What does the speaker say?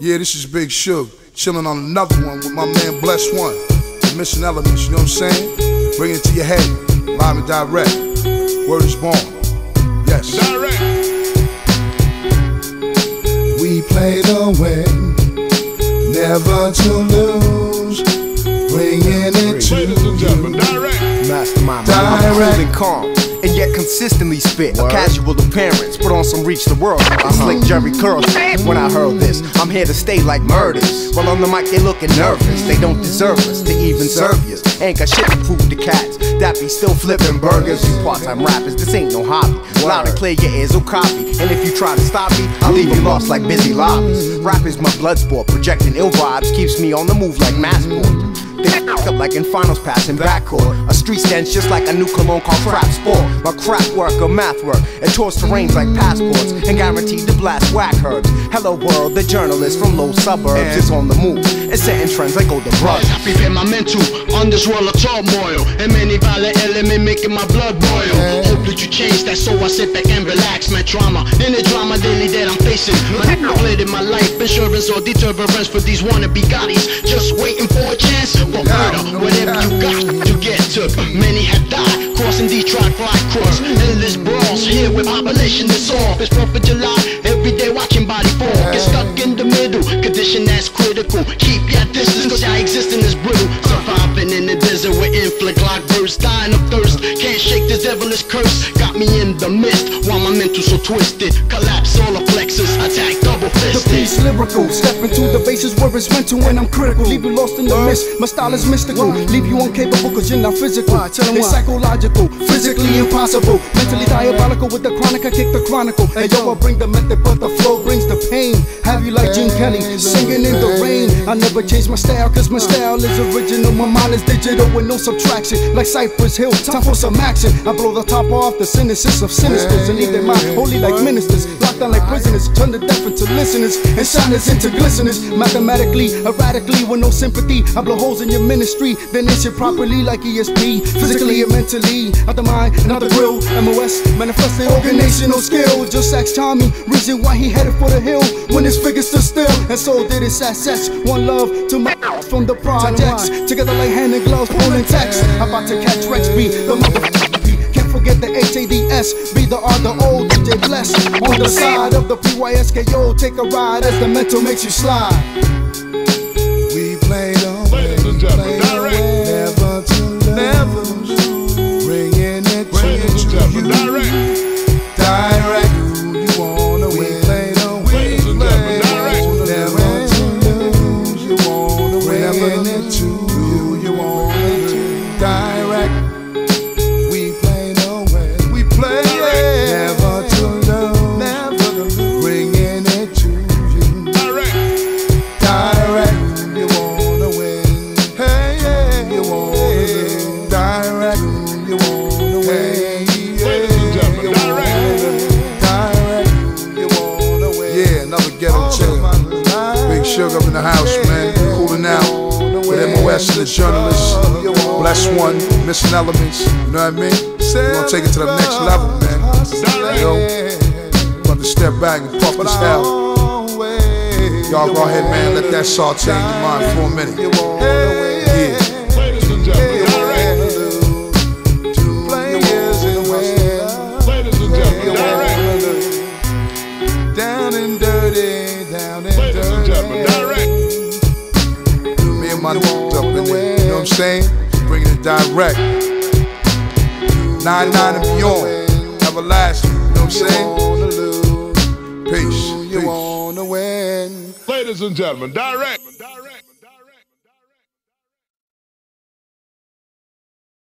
Yeah, this is Big Shug, chilling on another one with my man Bless One. The missing elements, you know what I'm saying? Bring it to your head, live and direct. Word is born. Yes. Direct. We play the win, never to lose. Bringing it to Ladies and gentlemen, you. direct. Mastermind, Direct. I'm cool and calm. Yet consistently spit a casual appearance, put on some reach the world. I uh-huh. slick Jheri curls when I heard this. I'm here to stay like murders. While on the mic they looking nervous. They don't deserve us to even serve you. Ain't got shit to prove to cats. That be still flipping burgers. You part-time rappers, this ain't no hobby. Loud and clear, your ears will copy. And if you try to stop me, I'll leave you lost like busy lobbies. Rap is my blood sport, projecting ill vibes keeps me on the move like fuck up like in finals passing backcourt. A street stance just like a new cologne called crap sport. My crap work or math work. It tours terrains like passports and guaranteed to blast whack herbs. Hello world, the journalist from low suburbs is on the move. It's setting trends like older brothers. Prepare my mental on this world of turmoil And many violent element making my blood boil You change that so I sit back and relax My trauma in the drama daily that I'm facing. Manipulated my life, insurance or deterrence for these wannabe gotties. Just waiting for a chance for murder. Whatever you got to get took Many have died. Crossing these track fly cross Endless brawls. Here with population that's off It's 4th of July, every day watching body fall. Get stuck in the middle, condition that's critical. Keep your distance cause your existence is brittle Surviving in the desert with inflict like birds Dying of thirst, can't shake curse Got me in the mist, while my mental so twisted? Collapse all the double The piece lyrical, step into the bases where it's meant to when I'm critical. Leave you lost in the mist, my style is mystical. Leave you incapable cause you're not physical. It's psychological, physically impossible. Mentally diabolical with the chronic, I kick the chronicle. And yo, I bring the method, but the flow brings the pain. Have you like Gene Kelly, singing in the rain. I never change my style cause my style is original. My mind is digital with no subtraction. Like Cypress Hill, time for some action. I blow the top off the cynicism of sinisters and leave their mind holy like ministers. Locked down like prisoners, turn the deaf into listeners and shiners into glisteners. Mathematically, erratically, with no sympathy. I blow holes in your ministry, then it's it properly like ESP. Physically and mentally, out the mind, not the grill. MOS, manifest the organizational skill. Just ask Tommy, reason why he headed for the hill when his figures stood still. And so did his assets. One love to my from the projects. Together like hand and gloves, pulling text. About to catch Rex B, the motherfucker. Can't the H-A-D-S, be the R, the O, DJ Bless. On the side of the PYSKO, take a ride as the mental makes you slide. We play to Ladies and gentlemen, direct. The journalists. Bless one, missing elements. You know what I mean? We're gonna take it to the next level, man. Know, about to step back and puff this out. Y'all go ahead, man. Let that saute in your mind for a minute. My niggas up in there. You know what I'm saying? Bringing it direct. 9 9 and beyond. Everlasting. You know what I'm saying? Peace. You Peace. wanna win. Ladies and gentlemen, direct.